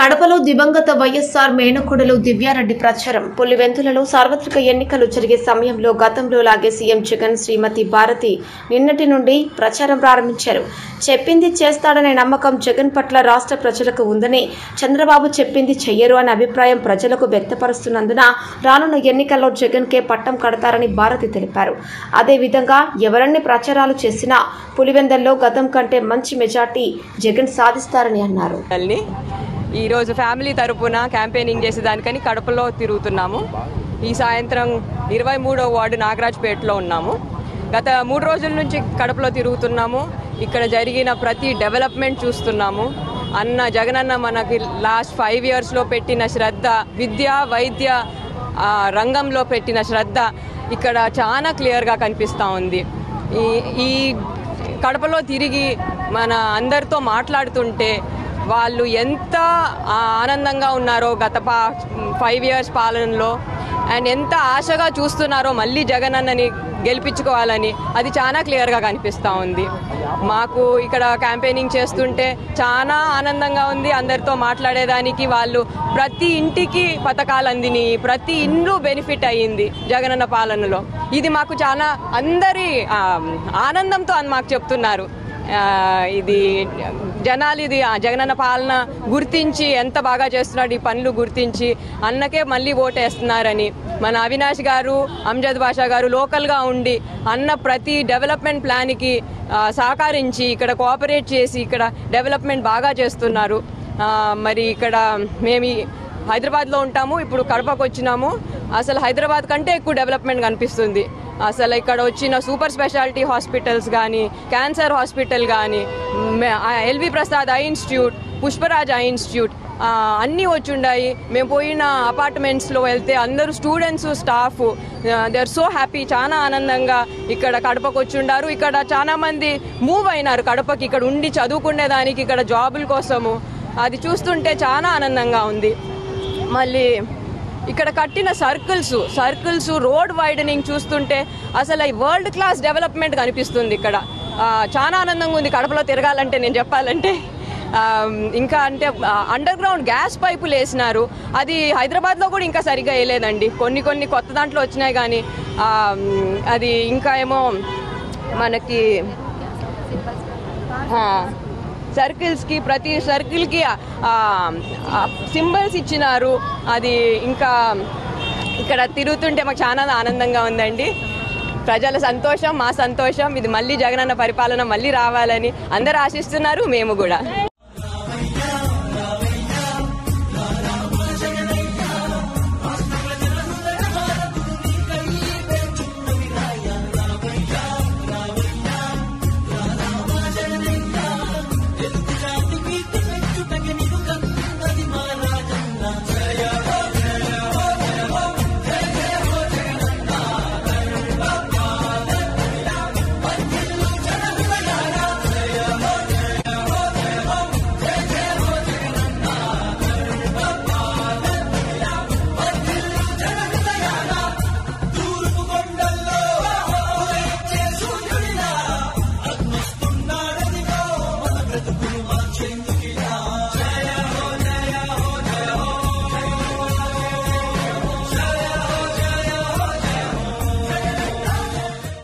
కడపలో దివంగత వైఎస్ఆర్ మేనకోడలు దివ్యారెడ్డి ప్రచారం. పులివెందులలో సార్వత్రిక ఎన్నికలు జరిగే సమయంలో గతంలో లాగే సీఎం జగన్ శ్రీమతి భారతి నిన్నటి నుండి ప్రచారం ప్రారంభించారు. చెప్పింది చేస్తాడనే నమ్మకం జగన్ పట్ల రాష్ట్ర ప్రజలకు ఉందని చంద్రబాబు చెప్పింది చెయ్యరు అనే అభిప్రాయం ప్రజలకు వ్యక్తపరుస్తున్నందున రానున్న ఎన్నికల్లో జగన్ కే పట్టం కడతారని భారతి తెలిపారు. అదేవిధంగా ఎవరన్ని ప్రచారాలు చేసినా పులివెందల్లో గతం కంటే మంచి మెజార్టీ జగన్ సాధిస్తారని అన్నారు. ఈరోజు ఫ్యామిలీ తరపున క్యాంపెయినింగ్ చేసేదానికని కడపలో తిరుగుతున్నాము. ఈ సాయంత్రం ఇరవై మూడో వార్డు నాగరాజ్పేటలో ఉన్నాము. గత మూడు రోజుల నుంచి కడపలో తిరుగుతున్నాము. ఇక్కడ జరిగిన ప్రతి డెవలప్మెంట్ చూస్తున్నాము. అన్న జగనన్న మనకి లాస్ట్ ఫైవ్ ఇయర్స్లో పెట్టిన శ్రద్ధ విద్య వైద్య రంగంలో పెట్టిన శ్రద్ధ ఇక్కడ చాలా క్లియర్గా కనిపిస్తూ ఉంది. ఈ ఈ కడపలో తిరిగి మన అందరితో మాట్లాడుతుంటే వాళ్ళు ఎంత ఆనందంగా ఉన్నారో గత పా ఫైవ్ ఇయర్స్ పాలనలో అండ్ ఎంత ఆశగా చూస్తున్నారో మళ్ళీ జగనన్నని గెలిపించుకోవాలని అది చాలా క్లియర్గా కనిపిస్తూ ఉంది. మాకు ఇక్కడ క్యాంపెయినింగ్ చేస్తుంటే చాలా ఆనందంగా ఉంది. అందరితో మాట్లాడేదానికి వాళ్ళు ప్రతి ఇంటికి పథకాలు అందినాయి. ప్రతి ఇండ్లు బెనిఫిట్ అయ్యింది జగనన్న పాలనలో. ఇది మాకు చాలా అందరి ఆనందంతో అని మాకు చెప్తున్నారు. ఇది జనాలు ఇది జగనన్న పాలన గుర్తించి ఎంత బాగా చేస్తున్నాడు ఈ పనులు గుర్తించి అన్నకే మళ్ళీ ఓటేస్తున్నారని మన అవినాష్ గారు అంజద్ బాషా గారు లోకల్గా ఉండి అన్న ప్రతి డెవలప్మెంట్ ప్లాన్కి సహకరించి ఇక్కడ కోఆపరేట్ చేసి ఇక్కడ డెవలప్మెంట్ బాగా చేస్తున్నారు. మరి ఇక్కడ మేము హైదరాబాద్లో ఉంటాము ఇప్పుడు కడపకు వచ్చినాము. అసలు హైదరాబాద్ కంటే ఎక్కువ డెవలప్మెంట్ కనిపిస్తుంది. అసలు ఇక్కడ వచ్చిన సూపర్ స్పెషాలిటీ హాస్పిటల్స్ కానీ క్యాన్సర్ హాస్పిటల్ కానీ L V Prasad eye institute Pushparaj eye institute అన్నీ వచ్చిండాయి. మేము పోయిన అపార్ట్మెంట్స్లో వెళ్తే అందరూ students staff they are so happy చాలా ఆనందంగా ఇక్కడ కడపకు వచ్చిండారు ఇక్కడ చాలా మంది మూవ్ అయినారు కడపకి ఇక్కడ ఉండి చదువుకునేదానికి ఇక్కడ జాబుల కోసము. అది చూస్తుంటే చాలా ఆనందంగా ఉంది. మళ్ళీ ఇక్కడ కట్టిన సర్కిల్స్ సర్కిల్స్ రోడ్ వైడనింగ్ చూస్తుంటే అసలు ఈ వరల్డ్ క్లాస్ డెవలప్మెంట్ కనిపిస్తుంది ఇక్కడ. చాలా ఆనందంగా ఉంది కడపలో తిరగాలంటే నేను చెప్పాలంటే. ఇంకా అంటే అండర్ గ్రౌండ్ గ్యాస్ పైపులు వేసినారు. అది హైదరాబాద్లో కూడా ఇంకా సరిగ్గా వేయలేదండి. కొన్ని కొన్ని కొత్త దాంట్లో వచ్చినాయి కానీ అది ఇంకా ఏమో మనకి సర్కిల్స్కి ప్రతి సర్కిల్కి సింబల్స్ ఇచ్చినారు. అది ఇంకా ఇక్కడ తిరుగుతుంటే మాకు చాలా ఆనందంగా ఉందండి. ప్రజల సంతోషం మా సంతోషం. ఇది మళ్ళీ జగనన్న పరిపాలన మళ్ళీ రావాలని అందరు ఆశిస్తున్నారు మేము కూడా.